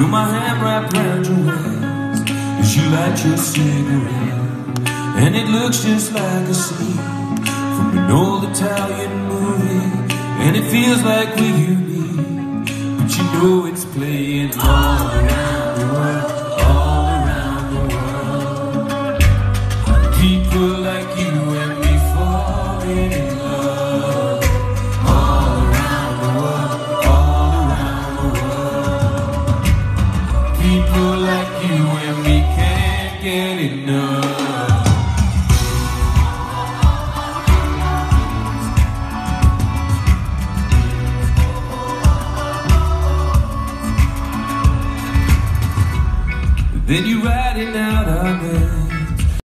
Feel my hand wrapped around your waist As you light your cigarette. And it looks just like a scene From an old Italian movie. And it feels like we you meet But you know it's playing all around the world All around the world. People like you and me falling people like you and can't get enough. Then you're riding out of it.